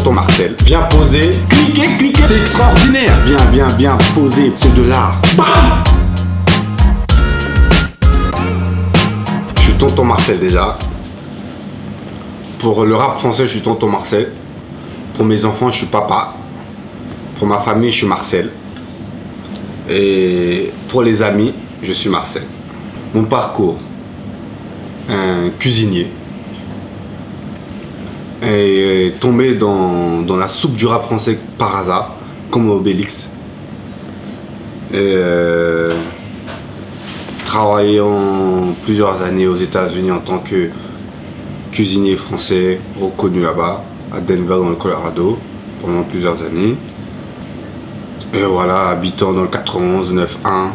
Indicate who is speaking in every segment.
Speaker 1: tonton Marcel. Viens poser. Cliquez, cliquez. C'est extraordinaire. Viens, viens, viens poser. C'est de l'art. Bam Je suis tonton Marcel déjà. Pour le rap français, je suis tonton Marcel. Pour mes enfants, je suis papa. Pour ma famille, je suis Marcel. Et pour les amis, je suis Marcel. Mon parcours, un cuisinier, et tombé dans, dans, la soupe du rap français par hasard, comme Obélix. Et euh, travaillant plusieurs années aux États-Unis en tant que cuisinier français reconnu là-bas, à Denver dans le Colorado, pendant plusieurs années. Et voilà, habitant dans le 91 9-1,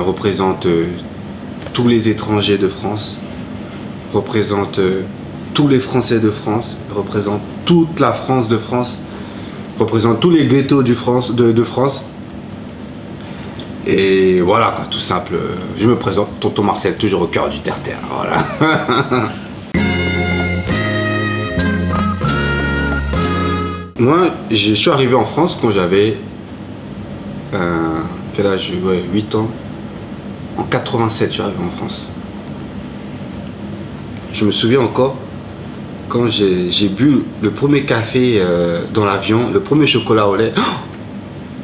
Speaker 1: représente euh, tous les étrangers de France, représente euh, tous les Français de France, représente toute la France de France, représente tous les ghettos du France, de, de France. Et voilà, quoi, tout simple. Je me présente, Tonton Marcel, toujours au cœur du terre-terre. Voilà. Moi, je suis arrivé en France quand j'avais. Euh, quel âge? Ouais, 8 ans. En 87, je suis arrivé en France. Je me souviens encore quand j'ai bu le premier café euh, dans l'avion, le premier chocolat au lait.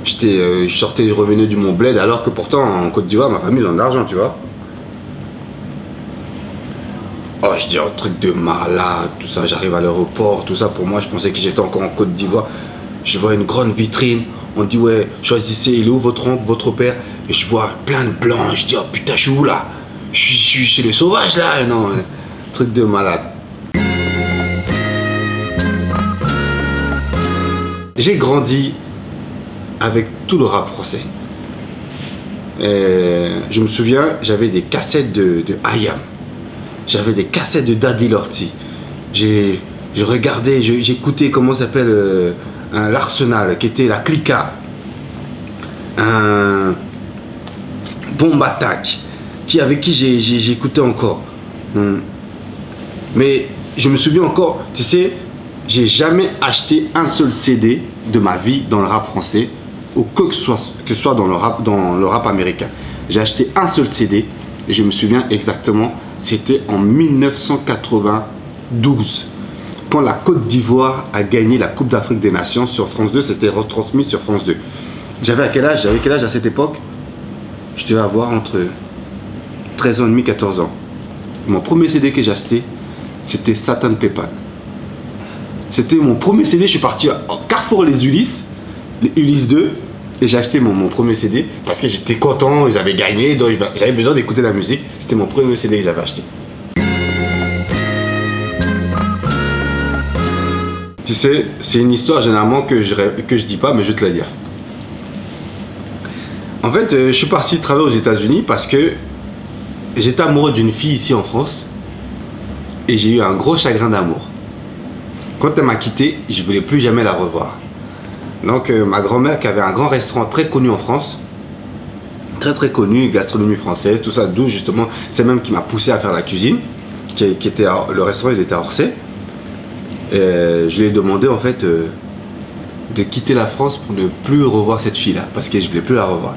Speaker 1: J'étais, euh, je sortais, revenu du Mont Bled, alors que pourtant en Côte d'Ivoire, ma famille, ils de l'argent, tu vois. Oh, je dis un truc de malade, tout ça. J'arrive à l'aéroport, tout ça. Pour moi, je pensais que j'étais encore en Côte d'Ivoire. Je vois une grande vitrine. On dit, ouais, choisissez, il est où votre oncle, votre père? Et je vois plein de blancs. Je dis, oh putain, je suis où là? Je suis, chez les sauvages là Non, truc de malade. J'ai grandi avec tout le rap français. je me souviens, j'avais des cassettes de, de. J'avais des cassettes de Daddy Lorty. J'ai, je regardais, j'écoutais comment s'appelle euh, l'arsenal, qui était la Clica. Un Bomb Attack, qui, avec qui j'écoutais encore. Hmm. Mais je me souviens encore, tu sais, j'ai jamais acheté un seul CD de ma vie dans le rap français, ou que ce soit, que soit dans, le rap, américain. J'ai acheté un seul CD, et je me souviens exactement, c'était en 1992, quand la Côte d'Ivoire a gagné la Coupe d'Afrique des Nations sur France 2, c'était retransmis sur France 2. J'avais à quel âge? J'avais quel âge à cette époque? Je devais avoir entre 13 ans et demi, 14 ans. Mon premier CD que j'ai acheté, c'était Satan Pepan. C'était mon premier CD, je suis parti au Carrefour Les Ulysses, les Ulysses 2, et j'ai acheté mon, premier CD parce que j'étais content, ils avaient gagné, donc j'avais besoin d'écouter la musique. C'était mon premier CD que j'avais acheté. Tu sais, c'est une histoire généralement que je, que je dis pas, mais je te la dire. En fait, euh, je suis parti travailler aux États-Unis parce que j'étais amoureux d'une fille ici en France et j'ai eu un gros chagrin d'amour. Quand elle m'a quitté, je voulais plus jamais la revoir. Donc euh, ma grand-mère qui avait un grand restaurant très connu en France, très très connu, gastronomie française, tout ça, d'où justement, c'est même qui m'a poussé à faire la cuisine, qui, était le restaurant il était à Orsay. Je lui ai demandé en fait euh, de quitter la France pour ne plus revoir cette fille-là, parce que je ne voulais plus la revoir.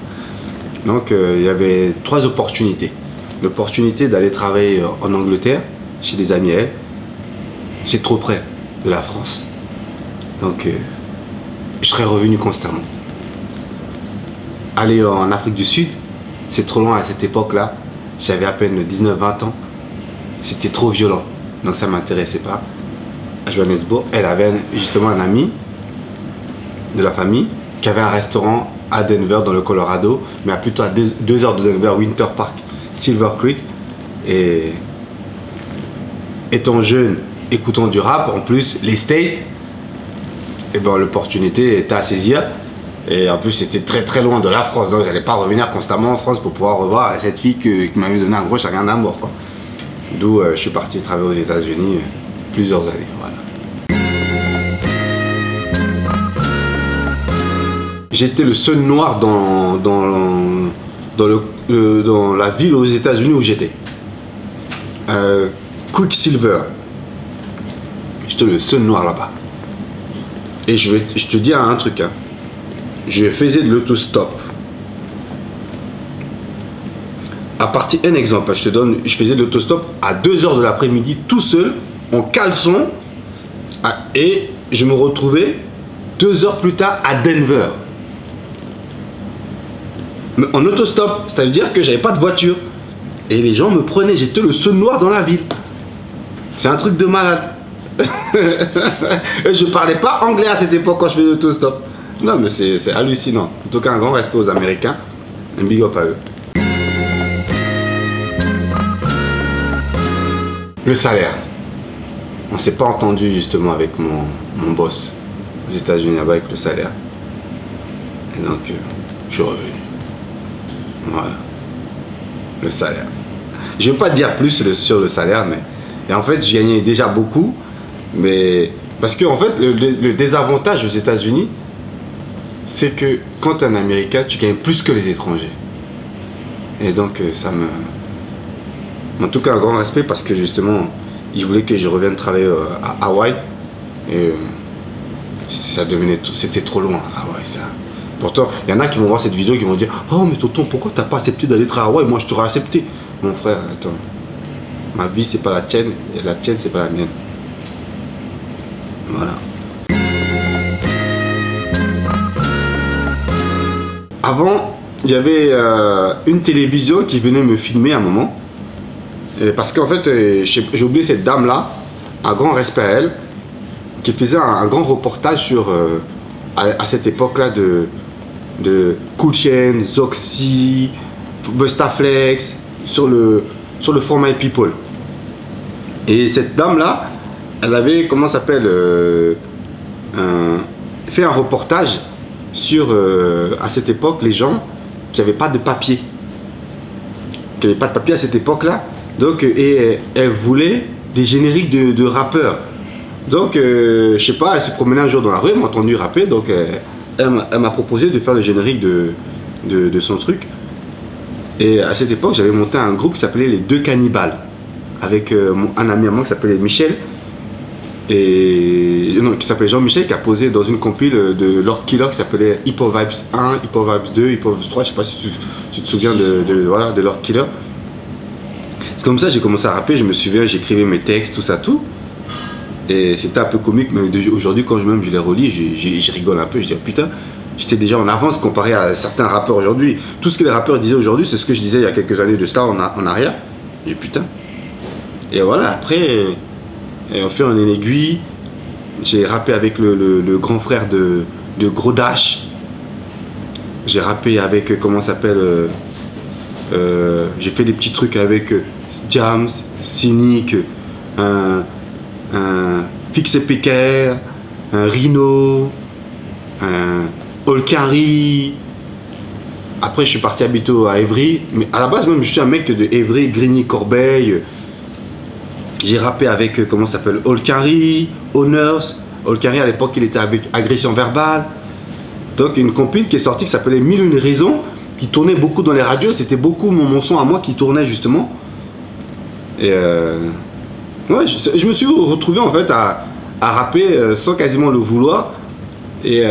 Speaker 1: Donc euh, il y avait trois opportunités. L'opportunité d'aller travailler en Angleterre, chez des amis elle, c'est trop près de la France. Donc je serais revenu constamment. Aller en Afrique du Sud, c'est trop loin à cette époque-là. J'avais à peine 19-20 ans. C'était trop violent. Donc ça ne m'intéressait pas. À Johannesburg, elle avait justement un ami de la famille qui avait un restaurant à Denver dans le Colorado, mais à plutôt à deux heures de Denver, Winter Park, Silver Creek. Et étant jeune, écoutant du rap, en plus, les States, eh ben, l'opportunité était à saisir. Et en plus, c'était très très loin de la France, donc j'allais pas revenir constamment en France pour pouvoir revoir cette fille qui m'avait donné un gros chagrin d'amour. D'où euh, je suis parti travailler aux États-Unis euh, plusieurs années. Voilà. J'étais le seul noir dans, dans, dans, dans la ville aux États-Unis où j'étais. Euh, Quicksilver. Le seul noir là-bas. Et je, vais, te dis un truc. Hein. Je faisais de l'autostop. À partir, un exemple, je te donne, je faisais de l'autostop à 2h de l'après-midi tout seul, en caleçon, et je me retrouvais deux heures plus tard à Denver. En autostop, c'est-à-dire que j'avais pas de voiture. Et les gens me prenaient, j'étais le seul noir dans la ville. C'est un truc de malade. je parlais pas anglais à cette époque quand je faisais l'autostop. Non, mais c'est hallucinant. En tout cas, un grand respect aux Américains. Un big up à eux. Le salaire. On s'est pas entendu justement avec mon, mon boss aux États-Unis là-bas avec le salaire. Et donc, euh, je suis revenu. Voilà. Le salaire. Je ne vais pas dire plus sur le salaire, mais et en fait, je gagnais déjà beaucoup. Mais parce que en fait, le, désavantage aux États-Unis, c'est que quand tu es un Américain, tu gagnes plus que les étrangers. Et donc, euh, ça me. En tout cas, un grand respect parce que justement, ils voulaient que je revienne travailler euh, à Hawaï. Et ça devenait. C'était trop loin. Hawaï, ça. Pourtant, il y en a qui vont voir cette vidéo qui vont dire Oh, mais tonton, pourquoi t'as pas accepté d'aller travailler à Hawaï? Moi, je t'aurais accepté. Mon frère, attends. Ma vie, c'est pas la tienne, et la tienne, c'est pas la mienne. Voilà. Avant, il y avait euh, une télévision qui venait me filmer un moment. parce qu'en fait, euh, j'ai oublié cette dame-là, un grand respect à elle, qui faisait un, grand reportage sur, euh, à, cette époque-là, de, de Zoxy, Bustaflex, sur le, sur le format People. Et cette dame-là, elle avait, comment s'appelle, euh, fait un reportage sur, euh, à cette époque, les gens qui n'avaient pas de papier. Qui n'avaient pas de papier à cette époque-là. Donc, et elle voulait des génériques de, rappeurs. Donc, euh, je sais pas, elle s'est promenée un jour dans la rue, elle m'a entendu rapper, donc elle, m'a proposé de faire le générique de, de, son truc. Et à cette époque, j'avais monté un groupe qui s'appelait Les Deux Cannibales, avec un ami à moi qui s'appelait Michel et non, qui s'appelait Jean-Michel, qui a posé dans une compile de Lord Killer qui s'appelait Hippo Vibes 1, Hippo Vibes 2, Hippo Vibes 3, je sais pas si tu, te souviens de, voilà, de Lord Killer. C'est comme ça j'ai commencé à rapper, je me souviens, j'écrivais mes textes, tout ça, tout. Et c'était un peu comique, mais aujourd'hui, quand je, même je les relis, je rigole un peu, je dis putain, j'étais déjà en avance comparé à certains rappeurs aujourd'hui. Tout ce que les rappeurs disaient aujourd'hui, c'est ce que je disais il y a quelques années de ça en, en arrière. Et putain. Et voilà, après, et on fait en une aiguille. J'ai rappé avec le, grand frère de, Gros Dash. J'ai rappé avec, euh, comment s'appelle euh, euh, J'ai fait des petits trucs avec Jams, Cynic, un, un Fixe un Rhino, un Olkari. Après, je suis parti habiter à Evry. Mais à la base, même, je suis un mec de Evry, Grigny-Corbeil. J'ai rappé avec, euh, comment ça s'appelle, Olkari, Honors. Olkari, à l'époque, il était avec Agression Verbale. Donc, une compil qui est sortie qui s'appelait Mille une raisons, qui tournait beaucoup dans les radios. C'était beaucoup mon, son à moi qui tournait, justement. Et euh, ouais, je, me suis retrouvé, en fait, à, à rapper euh, sans quasiment le vouloir. Et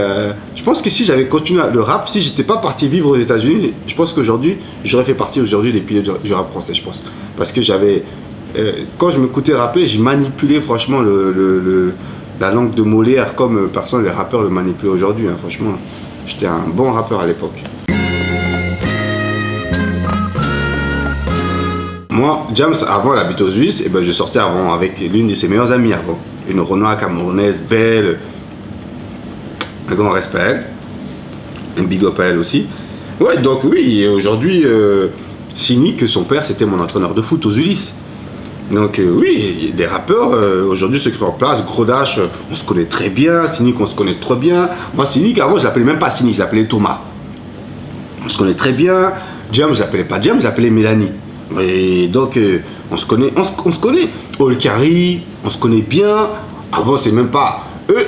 Speaker 1: je pense que si j'avais continué le rap, si j'étais pas parti vivre aux États-Unis, je pense qu'aujourd'hui, j'aurais fait partie aujourd'hui des pilotes du rap français, je pense. Parce que j'avais euh, quand je m'écoutais rapper, j'ai manipulé franchement la langue de Molière comme personne, les rappeurs le manipulent aujourd'hui. Hein, franchement, j'étais un bon rappeur à l'époque. Moi, James, avant, elle habite aux Suisses, et ben, je sortais avant avec l'une de ses meilleures amies avant. Une Renoir camerounaise, belle, un grand respect à elle, un big up à elle aussi. Ouais, donc oui, aujourd'hui, euh, Cynic, son père, c'était mon entraîneur de foot aux Ulysses. Donc euh, oui, des rappeurs, euh, aujourd'hui qui sont en place, Gros Dash, euh, on se connaît très bien, Cynic on se connaît trop bien. Moi Cynic avant je l'appelais même pas Cynic, je l'appelais Thomas. On se connaît très bien. James, je l'appelais pas James, je l'appelais Mélanie. Et donc on se connaît, on se, on se connaît. Olkari, on se connaît bien. Avant c'est même pas eux.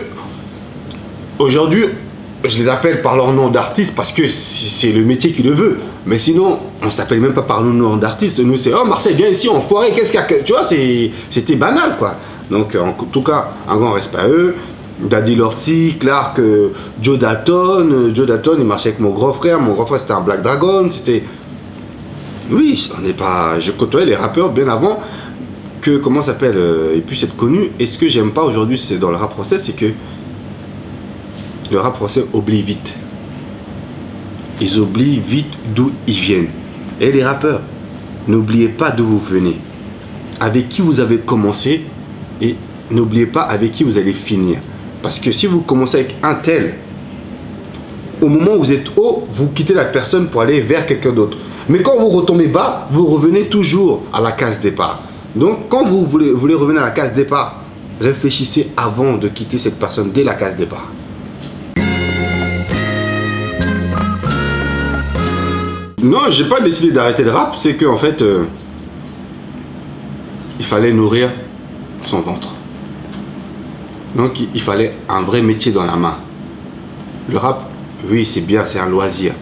Speaker 1: Aujourd'hui, je les appelle par leur nom d'artiste parce que c'est le métier qui le veut. Mais sinon, on s'appelle même pas par nos noms d'artiste. Nous, c'est Oh, Marseille, viens ici, enfoiré, qu'est-ce qu'il y a Tu vois, c'était banal, quoi. Donc en tout cas, un grand respect à eux. Daddy Lorty, Clark, euh, Joe Datton. Euh, Joe Datton, il marchait avec mon grand frère. Mon grand frère, c'était un Black Dragon. C'était. Oui, on. Je côtoyais les rappeurs bien avant que, comment s'appelle, euh, ils puissent être connus. Et ce que j'aime pas aujourd'hui, c'est dans le rap français, c'est que le rap français oublie vite. Ils oublient vite d'où ils viennent. Et les rappeurs, n'oubliez pas d'où vous venez. Avec qui vous avez commencé et n'oubliez pas avec qui vous allez finir. Parce que si vous commencez avec un tel, au moment où vous êtes haut, vous quittez la personne pour aller vers quelqu'un d'autre. Mais quand vous retombez bas, vous revenez toujours à la case départ. Donc quand vous voulez, revenir à la case départ, réfléchissez avant de quitter cette personne dès la case départ. Non, j'ai pas décidé d'arrêter le rap, c'est qu'en fait, euh, il fallait nourrir son ventre. Donc il fallait un vrai métier dans la main. Le rap, oui, c'est bien, c'est un loisir.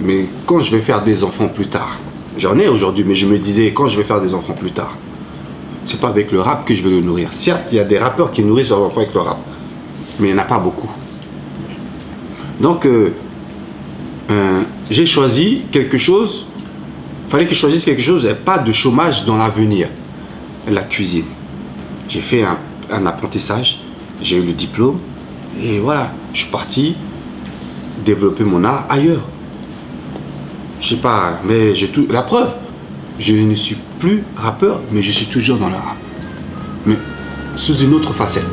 Speaker 1: Mais quand je vais faire des enfants plus tard, j'en ai aujourd'hui, mais je me disais, quand je vais faire des enfants plus tard, c'est pas avec le rap que je vais le nourrir. Certes, il y a des rappeurs qui nourrissent leurs enfants avec le rap, mais il n'y en a pas beaucoup. Donc, euh, euh, j'ai choisi quelque chose, il fallait que je choisisse quelque chose, il n'y avait pas de chômage dans l'avenir. La cuisine. J'ai fait un apprentissage, j'ai eu le diplôme et voilà, je suis parti développer mon art ailleurs. Je sais pas, mais j'ai tout. La preuve, je ne suis plus rappeur, mais je suis toujours dans le rap. Mais sous une autre facette.